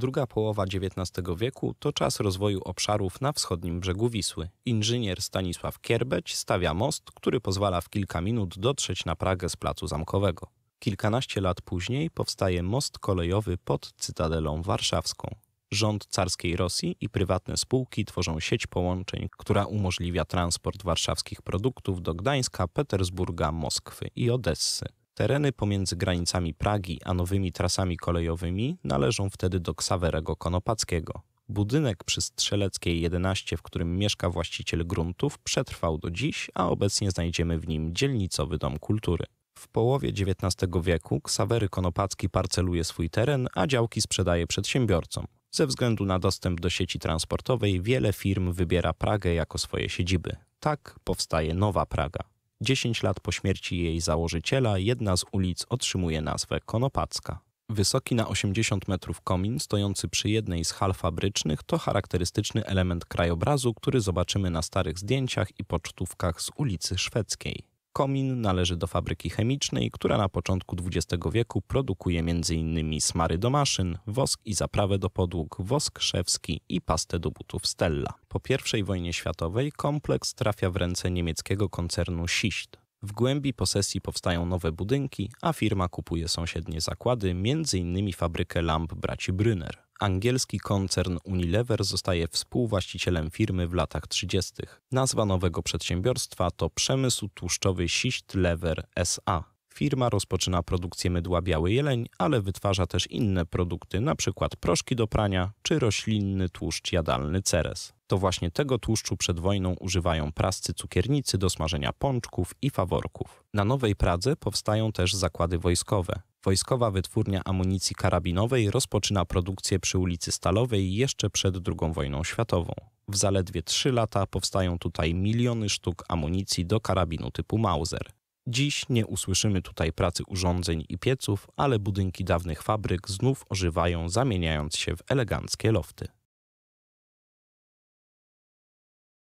Druga połowa XIX wieku to czas rozwoju obszarów na wschodnim brzegu Wisły. Inżynier Stanisław Kierbeć stawia most, który pozwala w kilka minut dotrzeć na Pragę z placu zamkowego. Kilkanaście lat później powstaje most kolejowy pod Cytadelą Warszawską. Rząd carskiej Rosji i prywatne spółki tworzą sieć połączeń, która umożliwia transport warszawskich produktów do Gdańska, Petersburga, Moskwy i Odessy. Tereny pomiędzy granicami Pragi a nowymi trasami kolejowymi należą wtedy do Ksawerego Konopackiego. Budynek przy Strzeleckiej 11, w którym mieszka właściciel gruntów, przetrwał do dziś, a obecnie znajdziemy w nim dzielnicowy dom kultury. W połowie XIX wieku Ksawery Konopacki parceluje swój teren, a działki sprzedaje przedsiębiorcom. Ze względu na dostęp do sieci transportowej wiele firm wybiera Pragę jako swoje siedziby. Tak powstaje Nowa Praga. 10 lat po śmierci jej założyciela jedna z ulic otrzymuje nazwę Konopacka. Wysoki na 80 metrów komin stojący przy jednej z hal fabrycznych to charakterystyczny element krajobrazu, który zobaczymy na starych zdjęciach i pocztówkach z ulicy Szwedzkiej. Komin należy do fabryki chemicznej, która na początku XX wieku produkuje m.in. smary do maszyn, wosk i zaprawę do podłóg, wosk szewski i pastę do butów Stella. Po I wojnie światowej kompleks trafia w ręce niemieckiego koncernu Sicht. W głębi posesji powstają nowe budynki, a firma kupuje sąsiednie zakłady, m.in. fabrykę lamp braci Brünner. Angielski koncern Unilever zostaje współwłaścicielem firmy w latach 30. Nazwa nowego przedsiębiorstwa to Przemysł Tłuszczowy Sicht Lever SA. Firma rozpoczyna produkcję mydła biały jeleń, ale wytwarza też inne produkty, np. proszki do prania czy roślinny tłuszcz jadalny ceres. To właśnie tego tłuszczu przed wojną używają prascy cukiernicy do smażenia pączków i faworków. Na Nowej Pradze powstają też zakłady wojskowe. Wojskowa Wytwórnia Amunicji Karabinowej rozpoczyna produkcję przy ulicy Stalowej jeszcze przed II wojną światową. W zaledwie trzy lata powstają tutaj miliony sztuk amunicji do karabinu typu Mauser. Dziś nie usłyszymy tutaj pracy urządzeń i pieców, ale budynki dawnych fabryk znów ożywają, zamieniając się w eleganckie lofty.